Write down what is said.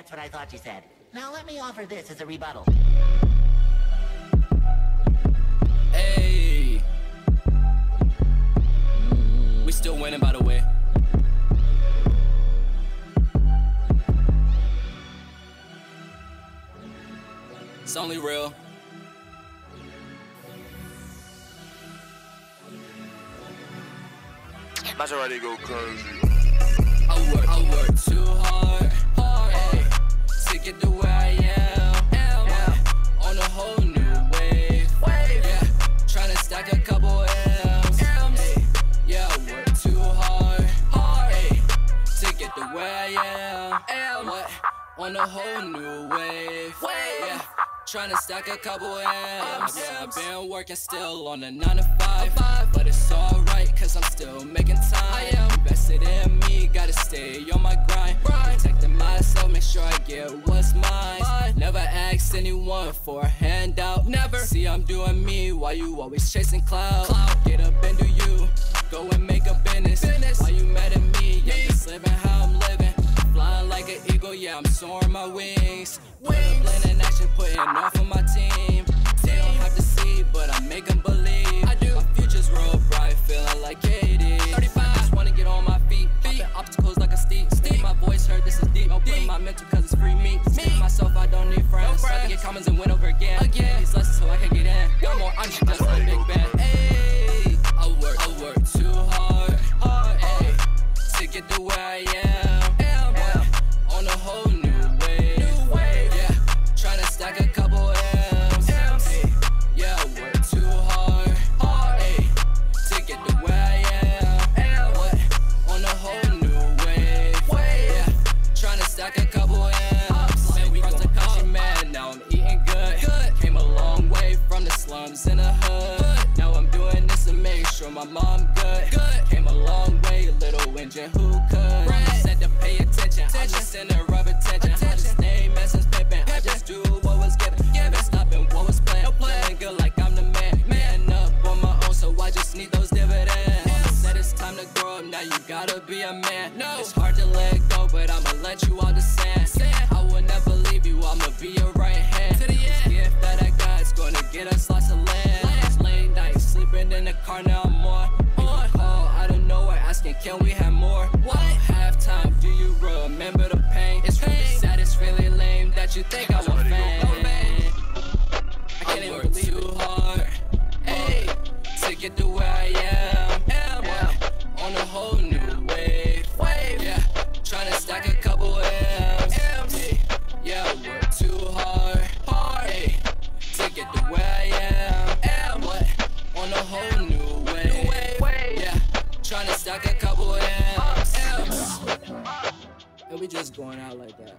That's what I thought you said. Now let me offer this as a rebuttal. Hey. Mm-hmm. We still winning, by the way. It's only real. Maserati go crazy. I work, I work too hard, hard ay, to get to where I am. Yeah, on a whole new wave. Yeah, trying to stack a couple M's. ay, yeah, I work too hard, hard ay, to get to where I am. What? On a whole new wave. Yeah. Trying to stack a couple M's. Yeah, I've been working still on a 9 to 5. But it's alright, cause I'm still making time. I am invested in me, gotta stay on make sure I get what's mine. Never asked anyone for a handout. Never. See, I'm doing me while you always chasing cloud. Get up and do you. Go and make a business. Why you mad at me? I'm just living how I'm living. Flying like an eagle, yeah, I'm soaring my wings. Put a plan in action, putting off on my team. They don't have to see, but I make them Again. These lessons so I can get in. Got more honesty, just like Big Ben. Hey, I work, I work too hard. Hard, ay, to get to where I am. Yeah, on a whole new wave. Yeah, trying to stack a couple M's. Ay, yeah, I work too hard. Hard, ay, to get to where I am. What? On a whole new wave. Yeah, trying to stack a couple M's. Slums in the hood. Now I'm doing this to make sure my mom good. Came a long way, little engine who could. Said to pay attention. I'm just in the rub attention. I just stay messing, pimping. I just do what was given. Never stopping what was planned. Feeling good like I'm the man. Man up on my own, so I just need those dividends. Said it's time to grow up, now you gotta be a man. No, it's hard to let go, but I'ma let you the sand. Car, now I'm more. Oh, On call out of nowhere, asking, can we have more? What? Halftime, do you remember the pain? It's really sad, it's really lame that you think I'm just going out like that.